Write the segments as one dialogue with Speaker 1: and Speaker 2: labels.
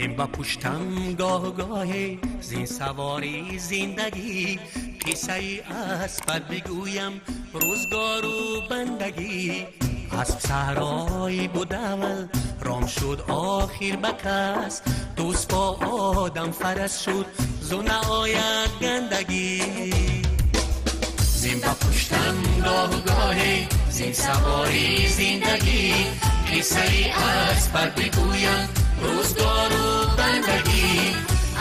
Speaker 1: زین با پشتم گاه گاهی زین سواری زندگی. قصه ای از بد بگویم روزگار و بندگی. از سهرای بود اول رام شد آخر بکس دوست با آدم فرس شد زونه آید گندگی. زین با پشتم گاه گاهی زین سواری زندگی. قصه ای از بد بگویم روزگار و بندگی.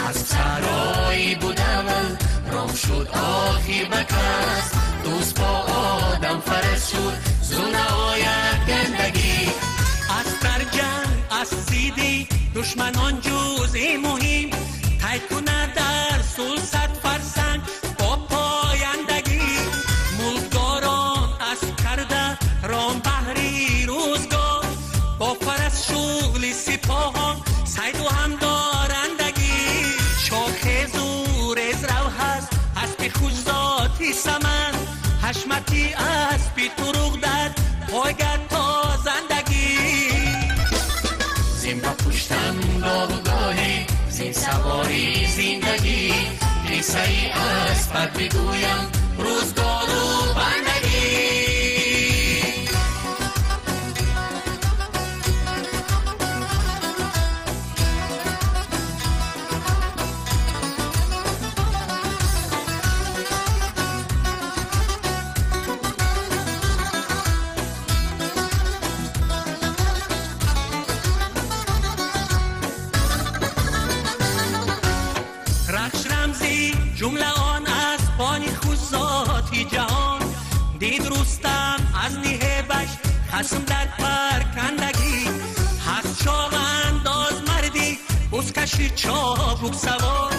Speaker 1: از سرایی بود اول رام شد آخی بکس دوست با آدم فرس شد زونه آید گندگی. از در جنگ از زیدی دشمنان جزئی مهم سپاهان سید و هم دارندگی شاخ زور از رو هست اسب خوش ذاتی سمن. حشمتی اسبی تروغ در پایگرد تا زندگی زین با پشتم گاه گاهی زین سواری زندگی. قصه ای از بد بگویم روزگار و بندگی آن از بانی خوزاتی جهان. دید رستم از نیه بش خسم در پرکندگی هست چاق انداز مردی بزکشی چابک سوار.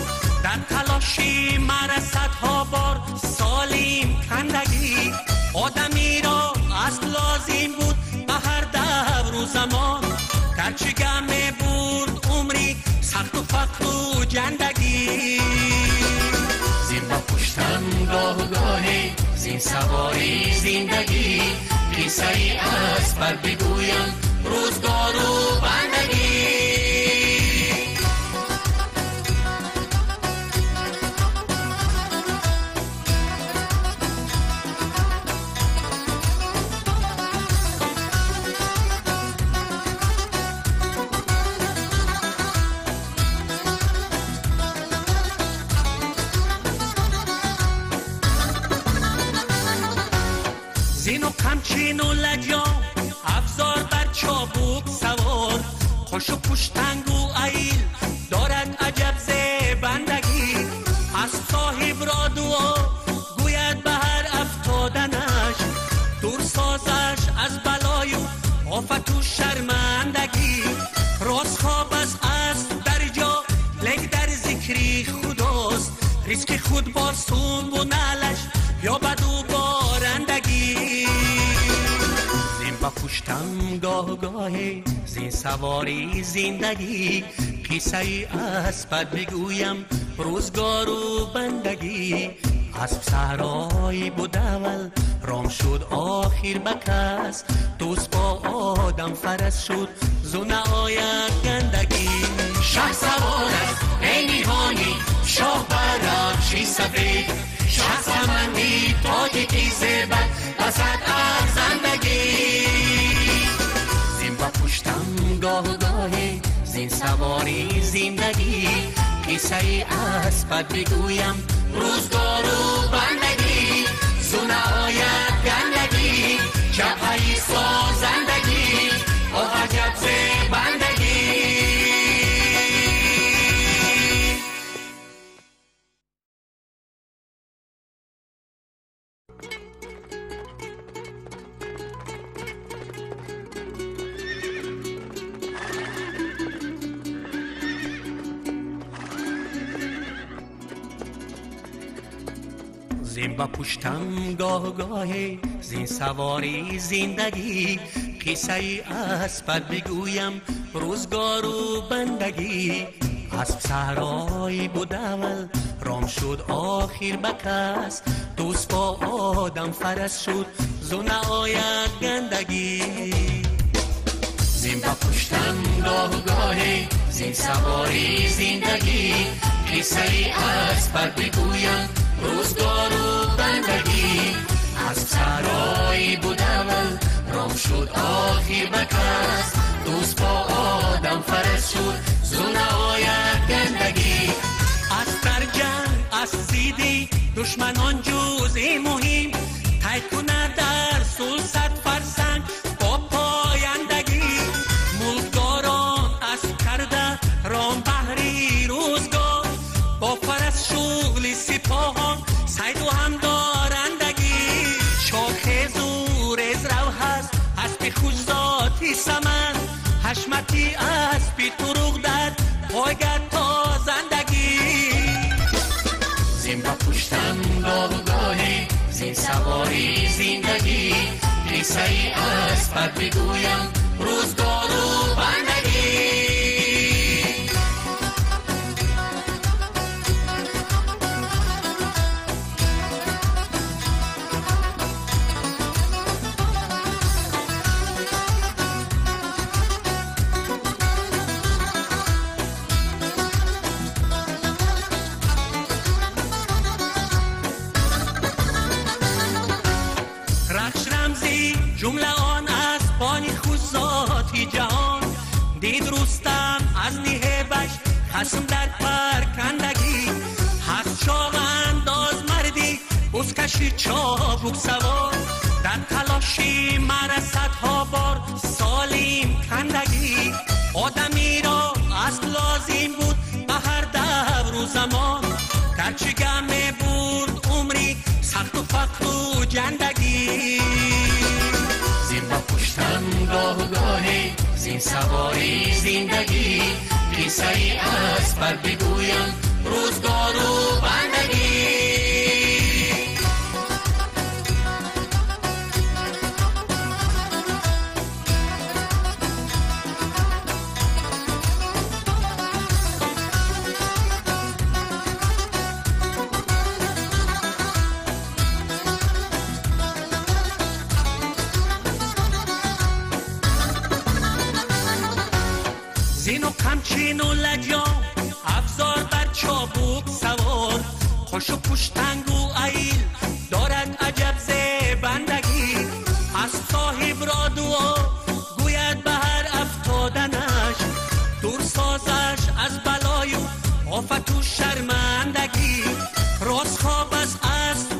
Speaker 1: در تلاشی مرسد ها بار سالیم کندگی. آدمی را از لازم بود به هر دور و زمان. گرچه گمه برد عمری سخت و فقر و جندگی. زین سواری زندگی قصه ای از بر بگویم روزگار و زین و لجام افزار بر چابوک سوار. خوش و پشتنگ و ایل دارد عجب زبندگی از صاحب را دعا گوید به هر افتادنش. دور سازش از بلای و آفت و شرمندگی. راست خواب از در جا لگ در ذکری خداست. ریسک خود بار سون و نلش یا بدو بارندگی با پشتم گاه گاهی زین سواری زندگی قصه ای از بد بگویم روزگار و بندگی. از سهرایی بود اول رام شد آخر بکس. دوست با آدم فرس شد زونه آید گندگی. شه سوار است نیهانی شاه برفشی سفید. شه سمندی تاج تیزه بد وسط سواری زندگی قصه ای از بد بگویم روزگار و بندگی زونه آید گندگی جبهی سازندگی زین با پشتم گاه گاهی زین سواری زندگی. قصه ای از بد بگویم روزگار و بندگی. از سهرایی بود اول رام شد آخر بکس دوست با آدم فرس شد زونه آید گندگی. زین با پشتم گاه گاهی زین سواری زندگی. قصه از بر بگویم روزگار و بندگی از سرایی بودم رام شد آخی بکس دوست با آدم فرس شد زونه آید گندگی از در جنگ از زیدی دشمنان جزئی مهم تای کنه در سول سید و هم دارندگی شاخ زور از رو هست اسب خوش ذاتی سمن. حشمتی اسب تروغ در پایگه تا زندگی. زین با پشتم گاه گاهی زین سواری زندگی. قصه ای از بر بگویم روزگار و بندگی از نیه بش خسم در پرکندگی هست چاق انداز مردی بزکشی چابک سوار. در تلاشی مرسد ها بار سالیم کندگی. آدمی را از لازم بود به هر دور و زمان. گرچه گمه برد عمری سخت و فقر و جندگی. زین با پشتم گاه گاهی زین سواری زندگی قصه ای از بر بگویم روزگار و بندگی و کمچین و لجام افزار بر چابوک سوار. خوش و پشتنگ و ایل دارد عجب بندگی از صاحب را دعا گوید به هر افتادنش. دور سازش از بلای و آفت و شرمندگی. راست خواب است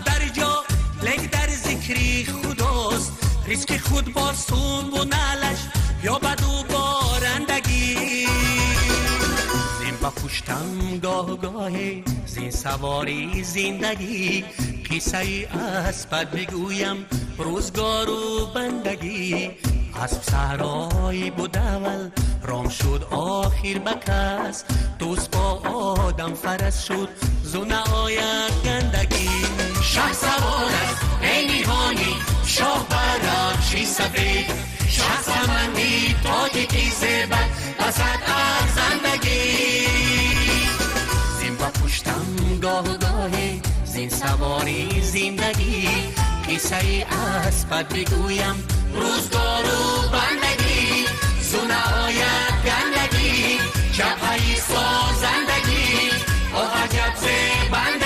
Speaker 1: در جا لگ در ذکری خداست. ریسک خود بار سون و نلش یا بد پشتم گاه گاهی زین سواری زندگی قصه ای از بد بگویم روزگار و بندگی. از سرای بود اول رام شد آخر بکس. دوست با آدم فرس شد زونه آید گندگی. شه سوار است نیهانی شاه برفشی سفید. شه سمندی تاج تیزه بد وسط از زندگی. داشتم گاه و گاهی زین سواری زندگی. قیصه از پد بگویم روزگار و بندگی. زونه آید گندگی جبهی سازندگی. آه عجب بندگی.